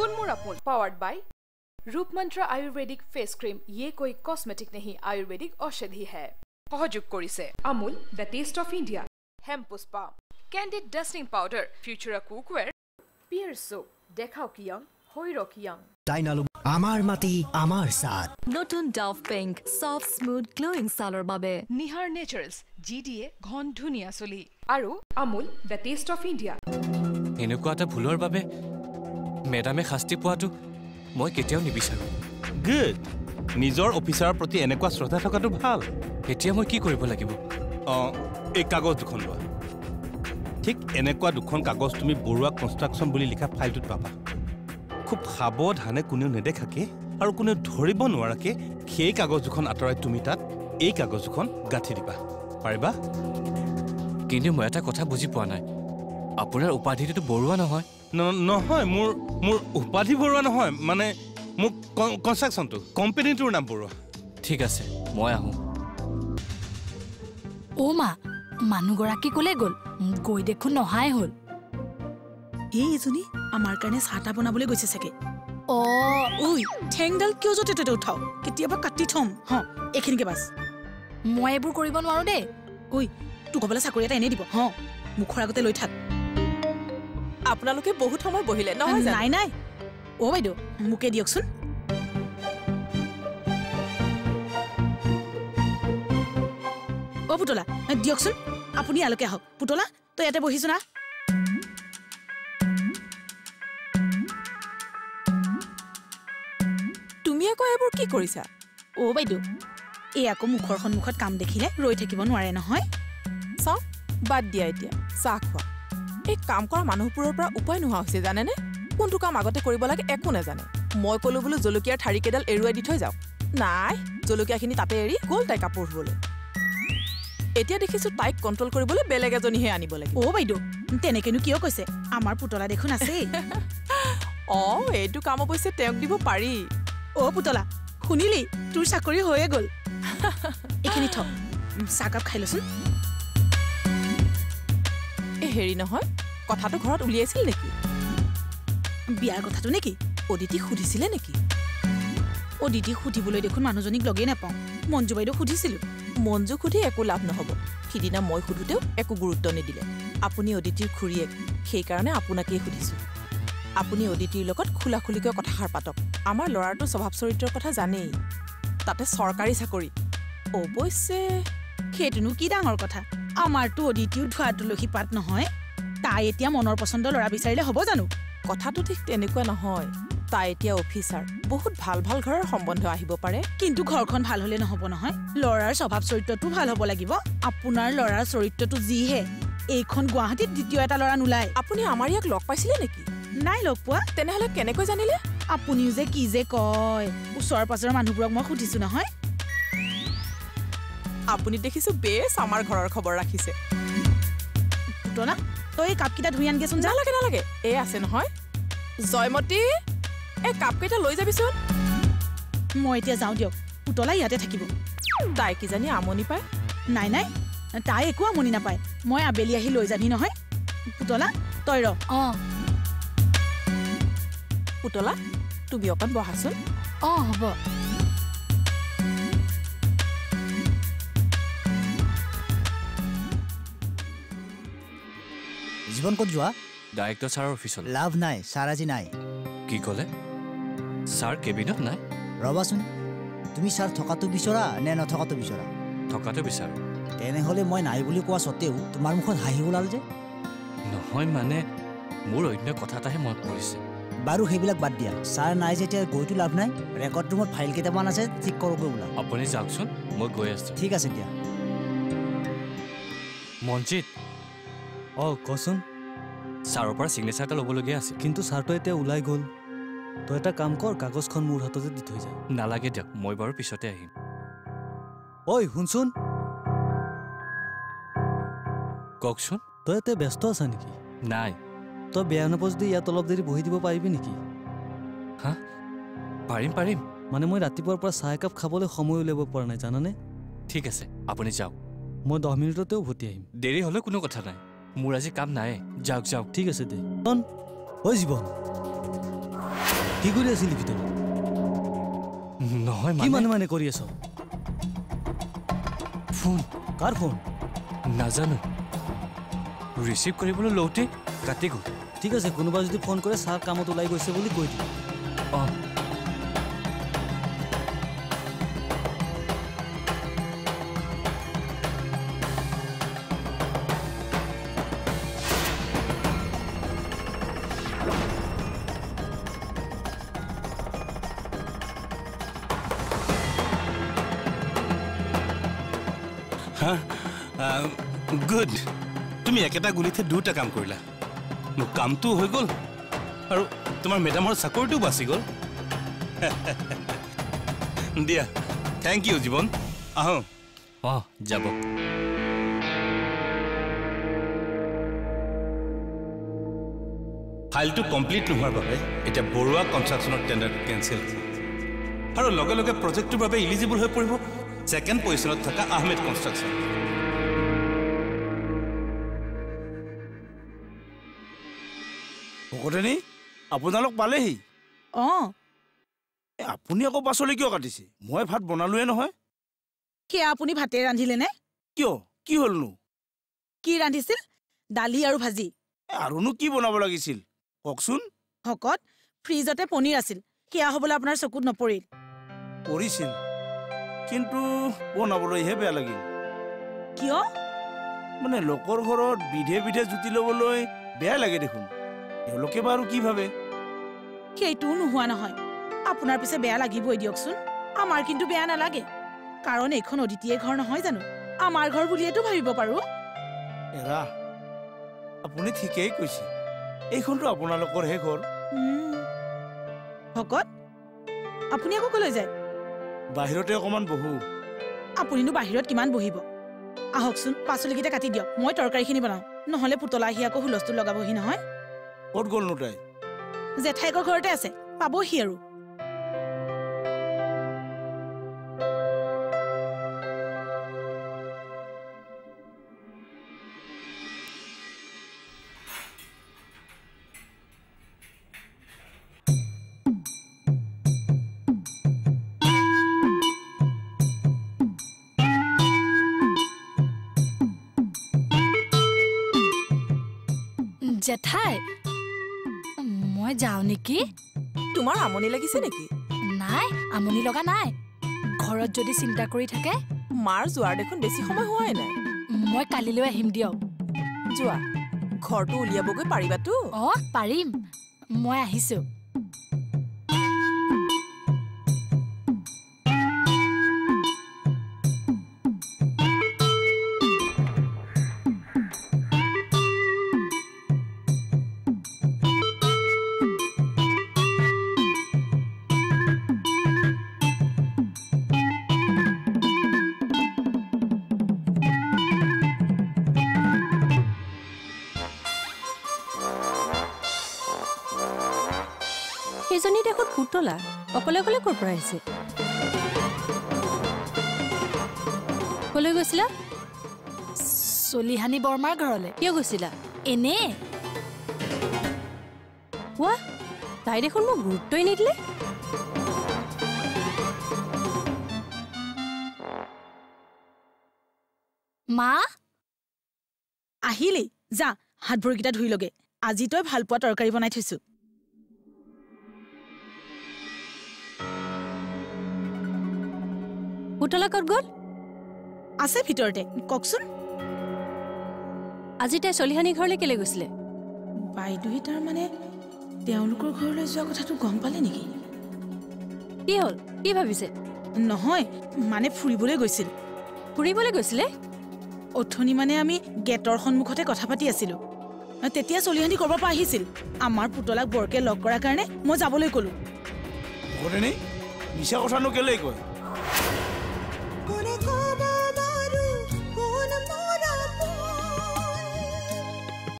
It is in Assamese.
कुनमुर अपुन powered by Roopmantra ayurvedic face cream ये कोई कॉस्मेटिक नहीं आयुर्वेदिक औषधि है সহযোগ কৰিছে Amul the taste of India Hem Pushpa candid dusting powder future cookware Pears soap দেখাও কিয়ং হৈৰক ইয়ং ডাইনালো আমাৰ মাটি আমাৰ চাদ নতুন Dove pink soft smooth glowing ছালৰ বাবে নিহাৰ নেচাৰেলছ জি দিয়ে ঘন ধুনীয়া চুলি আৰু Amul the taste of India এনেকুৱা এটা ভুলৰ বাবে মেডামে শাস্তি পোৱাটো মই কেতিয়াও নিবিচাৰোঁ। গুড। নিজৰ অফিচাৰৰ প্ৰতি এনেকুৱা শ্ৰদ্ধা থকাটো ভাল। এতিয়া মই কি কৰিব লাগিব? অঁ এই কাগজ দুখন লোৱা। ঠিক এনেকুৱা দুখন কাগজ তুমি বৰুৱা কনষ্ট্ৰাকশ্যন বুলি লিখা ফাইলটোত পাবা। খুব সাৱধানে কোনেও নেদেখাকে আৰু কোনেও ধৰিব নোৱাৰাকে সেই কাগজ দুখন আঁতৰাই তুমি তাত এই কাগজ দুখন গাঁঠি দিবা। পাৰিবা? কিন্তু মই এটা কথা বুজি পোৱা নাই। আপোনাৰ উপাধিটোতো বৰুৱা নহয়। ন- নহয় মোৰ মোৰ উপাধি বৰুৱা নহয় মানে মোক কনষ্ট্ৰাকশ্যনটো কোম্পেনীটোৰ নাম বৰুৱা। ঠিক আছে মই আহোঁ। অ' মা মানুহগৰাকী ক'লে গ'ল? গৈ দেখোন নহাই হ'ল। এই এজনী আমাৰ কাৰণে চাহ তাহ বনাবলৈ গৈছে চাগে। অ' ঐ ঠেংডাল কিয় য'তে ত'তে উঠাও? কেতিয়াবা কাটি থ'ম। হ এইখিনিকে বাছ। মই এইবোৰ কৰিব নোৱাৰো দেই। ঐ তোক ক'বলৈ চাকৰি এটা এনেই দিব। হ মুখৰ আগতে লৈ থাক। আপোনালোকে বহুত সময় বহিলে নহয়? নাই নাই। অ' বাইদেউ মোকে দিয়কচোন। অ' পুতলা দিয়কচোন। আপুনি ইয়ালৈকে আহক। পুতলা তই ইয়াতে বহিছো না? তুমি আকৌ এইবোৰ কি কৰিছা? অ' বাইদেউ এই আকৌ মুখৰ সন্মুখত কাম দেখিলে ৰৈ থাকিব নোৱাৰে নহয়। চাওক বাদ দিয়া এতিয়া। চাহ খোৱা। এই কাম কৰা মানুহবোৰৰ পৰা উপায় নোহোৱা হৈছে জানেনে? কোনটো কাম আগতে কৰিব লাগে একো নাজানে। মই ক'লো বোলো জলকীয়াৰ ঠাৰিকেইডাল এৰুৱাই দি থৈ যাওক নাই জলকীয়াখিনি তাতে এৰি গ'ল তাই কাপোৰ ধুবলৈ। এতিয়া দেখিছো তাইক কণ্ট্ৰল কৰিবলৈ বেলেগ এজনীহে আনিব লাগে। অ' বাইদেউ তেনেকেনো কিয় কৈছে? আমাৰ পুতলা দেখোন আছেই। অঁ এইটো কাম অৱশ্যে তেওঁক দিব পাৰি। অ' পুতলা শুনিলি? তোৰ চাকৰি হৈয়ে গ'ল। এইখিনি থ। চাহকাপ খাই লচোন। এই হেৰি নহয়। কথাটো ঘৰত উলিয়াইছিল নেকি? বিয়াৰ কথাটো নেকি? অদিতিক সুধিছিলে নেকি? অদিতিক সুধিবলৈ দেখোন মানুহজনীক লগেই নাপাওঁ। মঞ্জু বাইদেউ সুধিছিলোঁ। মঞ্জুক সুধি একো লাভ নহ'ব। সিদিনা মই সোধোতেও একো গুৰুত্ব নিদিলে। আপুনি অদিতিৰ খুৰীয়েক সেইকাৰণে আপোনাকেই সুধিছোঁ। আপুনি অদিতিৰ লগত খোলা খুলিকৈ কথাষাৰ পাতক আমাৰ ল'ৰাটোৰ স্বভাৱ চৰিত্ৰৰ কথা জানেই। তাতে চৰকাৰী চাকৰি। অৱশ্যে সেইটোনো কি ডাঙৰ কথা। আমাৰতো অদিতিও ধোৱা তুলসী পাত নহয়। তাই এতিয়া মনৰ পচন্দ ল'ৰা বিচাৰিলে হ'ব জানো? কথাটো ঠিক তেনেকুৱা নহয়। তাই এতিয়া অফিচাৰ। বহুত ভাল ভাল ঘৰৰ সম্বন্ধ আহিব পাৰে। কিন্তু ঘৰখন ভাল হ'লে নহ'ব নহয়। ল'ৰাৰ স্বভাৱ চৰিত্ৰটো ভাল হ'ব লাগিব। আপোনাৰ ল'ৰাৰ চৰিত্ৰটো যিহে। এইখন গুৱাহাটীত দ্বিতীয় এটা ল'ৰা নোলায়। আপুনি আমাৰ ইয়াক লগ পাইছিলে নেকি? নাই লগ পোৱা। তেনেহ'লে কেনেকৈ জানিলে? আপুনিও যে কি যে কয়। ওচৰ পাজৰৰ মানুহবোৰক মই সুধিছো নহয়। আপুনি দেখিছোঁ বেছ আমাৰ ঘৰৰ খবৰ ৰাখিছে। পুতলা তই কাপকেইটা ধুই আনগেচোন যা। নালাগে নালাগে। এই আছে নহয়। জয়মতী এই কাপকেইটা লৈ যাবিচোন। মই এতিয়া যাওঁ দিয়ক। পুতলা ইয়াতে থাকিব। তাই কিজানি আমনি পায়? নাই নাই। তাই একো আমনি নাপায়। মই আবেলি আহি লৈ যাবি নহয়। পুতলা তই ৰ। অঁ। পুতলা তুমি অকণ বহাচোন। অঁ হ'ব। জীৱন ক'ত যোৱা? ডাইৰেক্টৰ ছাৰৰ অফিচলৈ। লাভ নাই ছাৰ আজি নাই। কি ক'লে? ছাৰ কেবিনত নাই? ৰ'বাচোন তুমি ছাৰ থকাটো বিচৰা নে নথকাটো বিচৰা? থকাটো বিচাৰোঁ। তেনেহ'লে মই নাই বুলি কোৱা স্বত্তেও তোমাৰ মুখত হাঁহি ওলাল যে। নহয় মানে মোৰ অন্য কথা এটাহে মনত পৰিছে। বাৰু সেইবিলাক বাদ দিয়া। ছাৰ নাই যেতিয়া গৈতো লাভ নাই। ৰেকৰ্ড ৰুমত ফাইল কেইটামান আছে ঠিক কৰোঁগৈ বোলা আপুনি যাওকচোন মই গৈ আছোঁ। ঠিক আছে দিয়া। মনজিত অঁ কচোন। ছাৰৰ পৰা ছিগনেচাৰ এটা ল'বলগীয়া আছিল। কিন্তু ছাৰটো এতিয়া ওলাই গ'ল। তই এটা কাম কৰ কাগজখন মোৰ হাততে দি থৈ যা। নালাগে দিয়ক মই বাৰু পিছতে আহিম। ঐ শুনচোন। কওকচোন। তই এতিয়া ব্যস্ত আছা নেকি? নাই। তই বেয়া নাপাওঁ যদি ইয়াত অলপ দেৰি বহি দিব পাৰিবি নেকি? হা? পাৰিম পাৰিম। মানে মই ৰাতিপুৱাৰ পৰা চাহ একাপ খাবলৈ সময় উলিয়াব পৰা নাই জানানে? ঠিক আছে আপুনি যাওক। মই দহ মিনিটতে উভতি আহিম। দেৰি হ'লেও কোনো কথা নাই। মোৰ আজি কাম নাই। যাওক যাওক ঠিক আছে দে। ঐ জীৱন। কি কৰি আছিলি ভিতৰত? নহয় মানে মানে। মানে কৰি আছ? ফোন। কাৰ ফোন? নাজানো। ৰিচিভ কৰিবলৈ লওঁতে কাটি গ'ল। ঠিক আছে কোনোবা যদি ফোন কৰে ছাৰ কামত ওলাই গৈছে বুলি কৈ দিম। অঁ। হা? গুড তুমি একেটা গুলিতে দুটা কাম কৰিলা। মোৰ কামটোও হৈ গ'ল আৰু তোমাৰ মেডামৰ চাকৰিটোও বাচি গ'ল। দিয়া থেংক ইউ জীৱন। আহোঁ। অঁ যাব। ফাইলটো কমপ্লিট নোহোৱাৰ বাবে এতিয়া বৰুৱা কনষ্ট্ৰাকশ্যনৰ টেণ্ডাৰটো কেঞ্চেল আৰু লগে লগে প্ৰজেক্টটোৰ বাবে ইলিজিবল হৈ পৰিব। ছেকেণ্ড পজিশ্যনত থকা আহমেদ কনষ্ট্ৰাকশ্যন ভকতেনি আপোনালোক পালেহি। অঁ। আপুনি আকৌ পাচলি কিয় কাটিছে? মই ভাত বনালোৱে নহয়। সেয়া আপুনি ভাতে ৰান্ধিলেনে কিয়? কি হ'লনো? কি ৰান্ধিছিল? দালি আৰু ভাজি। আৰুনো কি বনাব লাগিছিল? কওকচোন। ভকত ফ্ৰিজতে পনীৰ আছিল। সেয়া হ'বলৈ আপোনাৰ চকুত নপৰিল। কৰিছিল কিন্তু বনাবলৈহে বেয়া লাগিল। কিয়? মানে লোকৰ ঘৰত বিধে বিধে জুতি ল'বলৈ বেয়া লাগে দেখোন। তেওঁলোকে বাৰু কি ভাবে? সেইটোও নোহোৱা নহয়। আপোনাৰ পিছে বেয়া লাগিবই দিয়কচোন। আমাৰ কিন্তু বেয়া নালাগে। কাৰণ এইখন অদিতিয়ে ঘৰ নহয় জানো? আমাৰ ঘৰ বুলিয়েতো ভাবিব পাৰো। এৰা আপুনি ঠিকেই কৈছে। এইখনতো আপোনালোকৰহে ঘৰ। ভকত আপুনি আকৌ কলৈ যায়? বাহিৰতে অকণমান বহো। আপুনিনো বাহিৰত কিমান বহিব? আহকচোন পাচলিকেইটা কাটি দিয়ক মই তৰকাৰীখিনি বনাওঁ। নহ'লে পুতলা আহি আকৌ হুলস্থুল লগাবহি নহয়। ক'ত গ'লনো তাই? জেঠাইকৰ ঘৰতে আছে পাবহি আৰু। জেঠাই। মই যাওঁ নেকি? তোমাৰ আমনি লাগিছে নেকি? নাই আমনি লগা নাই। ঘৰত যদি চিন্তা কৰি থাকে। মাৰ যোৱাৰ দেখোন বেছি সময় হোৱাই নাই। মই কালিলৈ আহিম দিয়ক। যোৱা ঘৰটো উলিয়াবগৈ পাৰিবাতো? অঁ পাৰিম। মই আহিছো। সেইজনী দেখোন পুতলা। অকলে অকলে ক'ৰ পৰা আহিছে? কলৈ গৈছিলা? চলিহানী বৰ্মাৰ ঘৰলৈ। কিয় গৈছিলা? এনে। কোৱা তাই দেখোন মোক গুৰুত্বই নিদিলে। মা? আহিলি যা হাত ভৰিকেইটা ধুই লগে। আজি তই ভাল পোৱা তৰকাৰী বনাই থৈছো। পুতলা ক'ত গ'ল? আছে ভিতৰতে কওকচোন। আজি তাই চলিহানী ঘৰলৈ কেলৈ গৈছিলে? বাইদেৱে তাৰমানে তেওঁলোকৰ ঘৰলৈ যোৱা কথাটো গম পালে নেকি? কি হ'ল? কি ভাবিছে? নহয় মানে ফুৰিবলৈ গৈছিল। ফুৰিবলৈ গৈছিলে? অথনি মানে আমি গেটৰ সন্মুখতে কথা পাতি আছিলো। তেতিয়া চলিহান্তি ক'ৰবাৰ পৰা আহিছিল। আমাৰ পুতলাক বৰকে লগ কৰাৰ কাৰণে মই যাবলৈ ক'লো। মিছা কথানো কেলেই কয়?